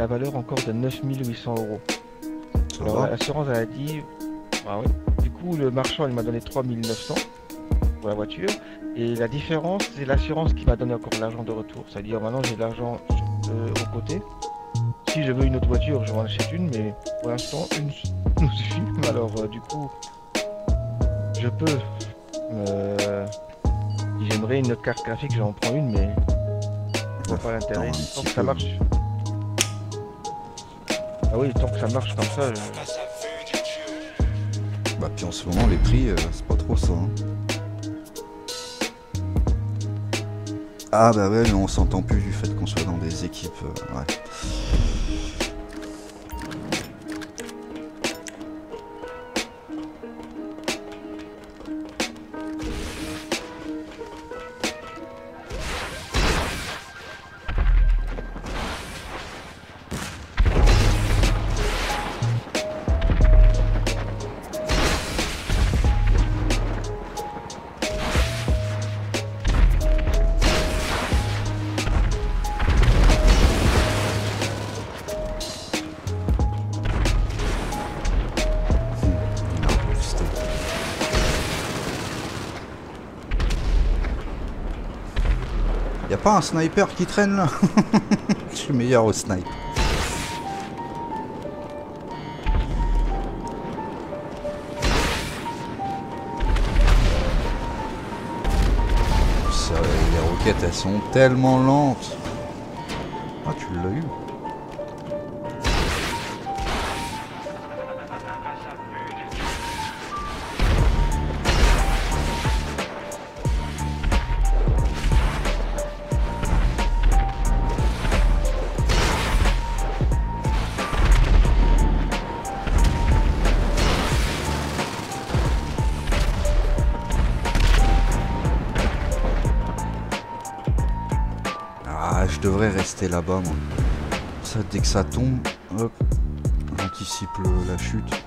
la valeur encore de 9800 euros. Alors l'assurance elle a dit, ah ouais. Du coup le marchand il m'a donné 3900 pour la voiture et la différence c'est l'assurance qui m'a donné encore l'argent de retour. C'est-à-dire maintenant j'ai de l'argent euh, au côté. Si je veux une autre voiture je vais en acheter une mais pour l'instant une nous suffit. Alors euh, du coup je peux. euh, j'aimerais une carte graphique j'en prends une mais je vois pas l'intérêt. Ça peu. Ah oui tant que ça marche comme ça. Bah puis en ce moment les prix euh, c'est pas trop ça. hein. Ah bah ouais mais on s'entend plus du fait qu'on soit dans des équipes. euh, ouais. Pas un sniper qui traîne là Je suis meilleur au snipe. Ça, les roquettes elles sont tellement lentes. Ah tu l'as eu? Je devrais rester là-bas, moi. Ça, dès que ça tombe, hop, j'anticipe la chute.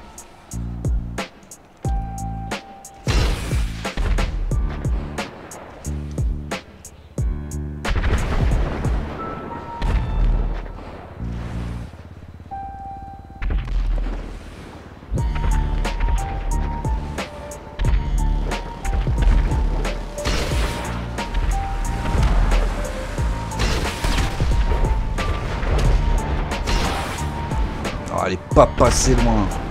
Pas passée loin.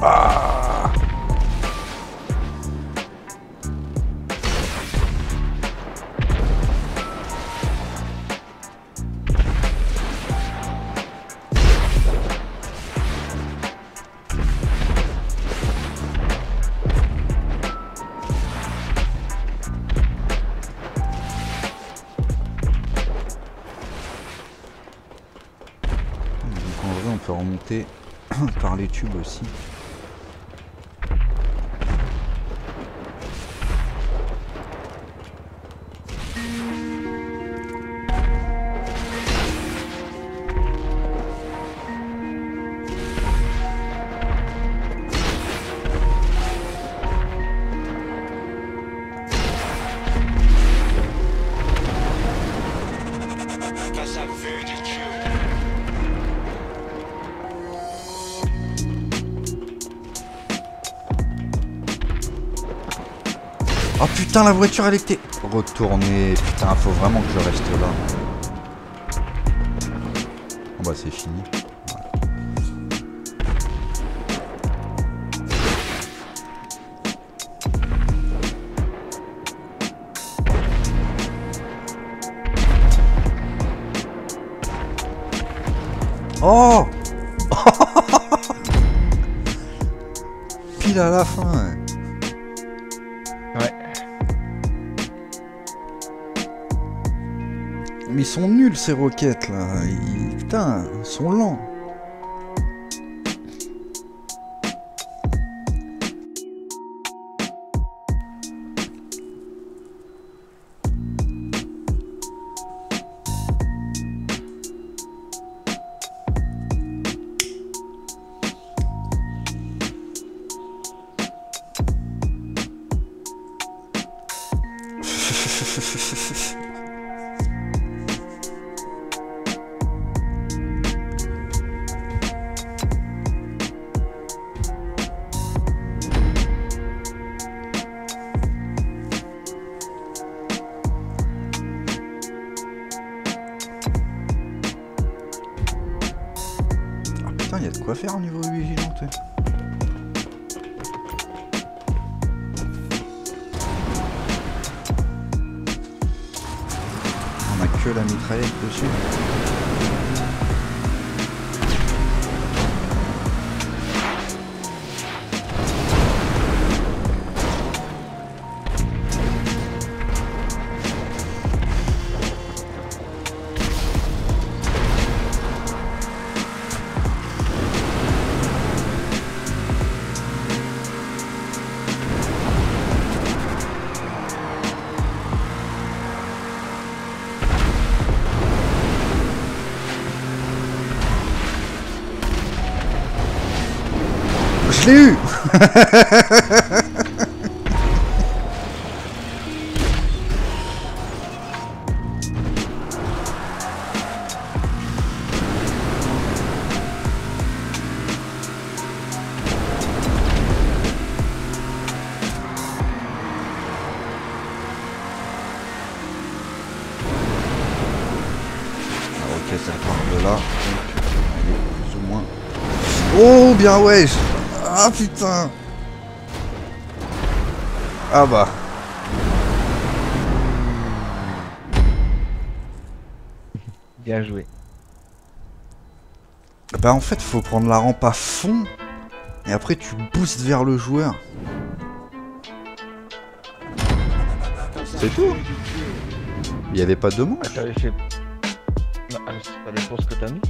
Ah Donc en vrai on peut remonter par les tubes aussi. Oh putain, la voiture elle était retournée. Putain, faut vraiment que je reste là. Oh bah c'est fini. Oh Pile à la fin. Sont nuls ces roquettes là. Ils- Putain, ils sont lents. Quoi faire au niveau vigilante. On a que la mitraillette dessus. L'ai eu Ah, ok, ça part de là. Donc, elle est plus ou moins. Oh, bien ouais Ah putain Ah bah. Bien joué. Bah en fait, faut prendre la rampe à fond. Et après, tu boostes vers le joueur. C'est tout Il n'y avait pas de manche Ah, t'avais fait. Non, ah, c'est pas les courses que t'as mis